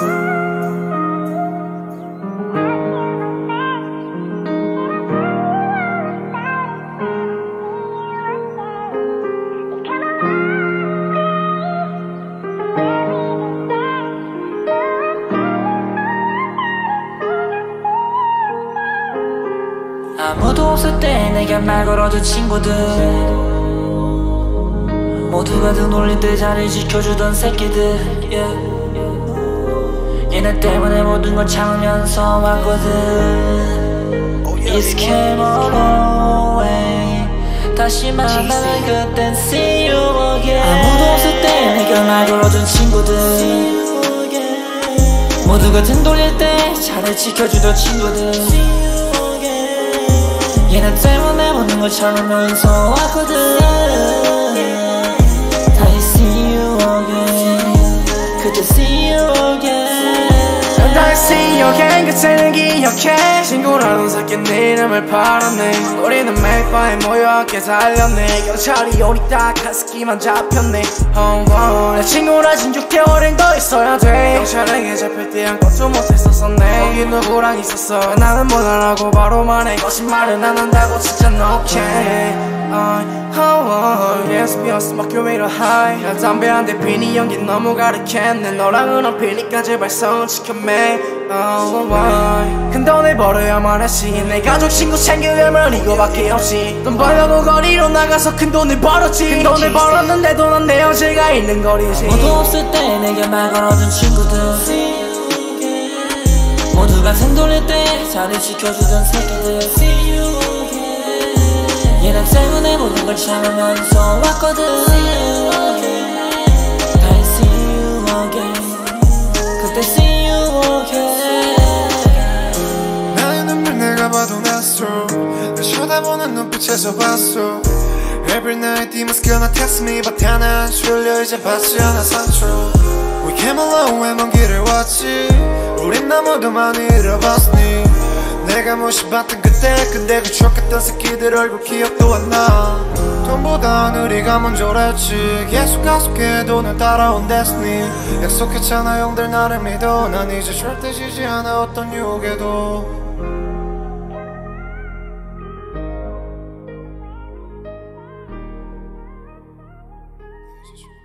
아무도 없을 때 내게 말 걸어준 친구들 모두가 등 놀릴 때 자리 지켜주던 새끼들 yeah. 얘네 때문에 모든 걸 참으면서 왔거든. It's came away 다시 만나면 그땐 see you again. 아무도 없을 때 내게 말 걸어준 친구들. 모두가 등 돌릴 때 자리 지켜주던 친구들. 얘네 때문에 모든 걸 참으면서 왔거든 again 그때는 기억해. 친구라는 새끼 네 이름을 팔았네. 우리는 밤에 모여 함께 달렸네. 경찰이 오니까 가스기만 잡혔네. Oh, oh. 내 친구라 진 6개월은 더 있어야 돼. 경찰에게 잡힐 때 아무것도 못했었었네. 거기 누구랑 있었어? 나는 뭘 하라고 바로 말해. 거짓말은 안 한다고 진짜 no care I, oh, oh, yes, yes, 먹기 위로 high. 난 담배 한대 피니 연기 너무 가득했네. 너랑은 어필니까 제발 손 지켜매 oh, oh. 큰 돈을 벌어야만 했지 내 가족 친구 챙기려면 이거밖에 없지 돈 벌려고 거리로 나가서 큰 돈을 벌었지. 큰 돈을 벌었는데도 난내 여자가 있는 거리지. 모두 없을 때 내게 말 걸어준 친구들. 모두가 등 돌릴 때 자리 지켜주던 새끼들. 얘네 때문에 모든 걸 참으면서 왔거든 날 쳐다보는 눈빛에서 봤어. Every night demons gonna test me but 나는 졸려 이제 받지 않아 상처 We came a long way 먼 길을 왔지. 우린 너무도 많이 잃어봤으니. 내가 무시받던 그때 근데 그 촉했던 새끼들 얼굴 기억도 안나. 돈보다 우리가 먼저랬지. 계속 가속해 돈을 따라온 데스니 약속했잖아 형들 나를 믿어. 난 이제 절대 지지 않아 어떤 유혹에도 Jesus.